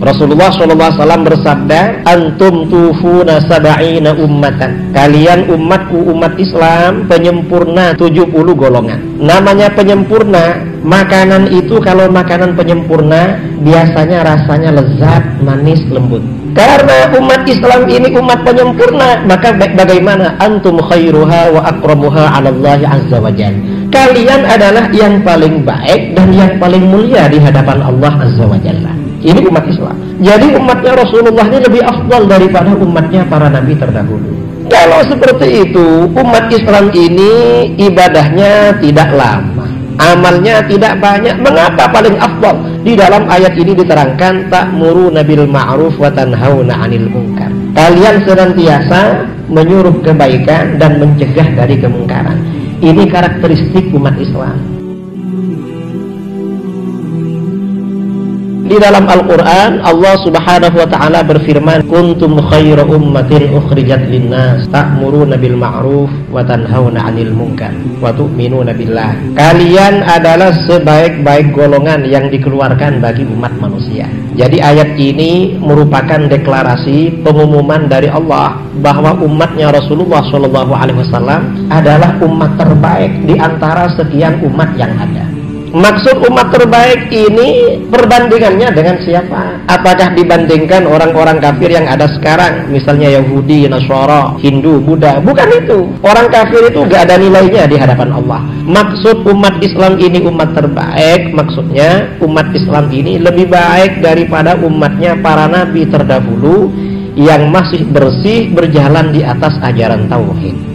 Rasulullah SAW bersabda, Antum tufuna sab'ina ummatan. Kalian umatku umat Islam penyempurna 70 golongan. Namanya penyempurna, makanan itu kalau makanan penyempurna biasanya rasanya lezat, manis, lembut. Karena umat Islam ini umat penyempurna, maka bagaimana antum khairuha wa akramuha 'ala Allah azza wa Kalian adalah yang paling baik dan yang paling mulia di hadapan Allah azza wa jalla. Ini umat Islam. Jadi umatnya Rasulullah ini lebih afdal daripada umatnya para nabi terdahulu. Kalau seperti itu, umat Islam ini ibadahnya tidak lama, amalnya tidak banyak. Mengapa paling afdal? Di dalam ayat ini diterangkan tak muru nabil ma'ruf wa tanhauna 'anil munkar. Kalian senantiasa menyuruh kebaikan dan mencegah dari kemungkaran. Ini karakteristik umat Islam. Di dalam Al-Quran Allah subhanahu wa ta'ala berfirman Kuntum khaira ummatin ukhrijat linnas Ta'muruna bil ma'ruf Wa tanhawna anil munkar Wa tu'minuna billah. Kalian adalah sebaik-baik golongan Yang dikeluarkan bagi umat manusia. Jadi ayat ini merupakan deklarasi Pengumuman dari Allah Bahwa umatnya Rasulullah SAW Adalah umat terbaik Di antara sekian umat yang ada Maksud umat terbaik ini perbandingannya dengan siapa? Apakah dibandingkan orang-orang kafir yang ada sekarang? Misalnya Yahudi, Nasara, Hindu, Buddha. Bukan itu. Orang kafir itu gak ada nilainya di hadapan Allah. Maksud umat Islam ini umat terbaik. Maksudnya umat Islam ini lebih baik daripada umatnya para nabi terdahulu yang masih bersih berjalan di atas ajaran tauhid.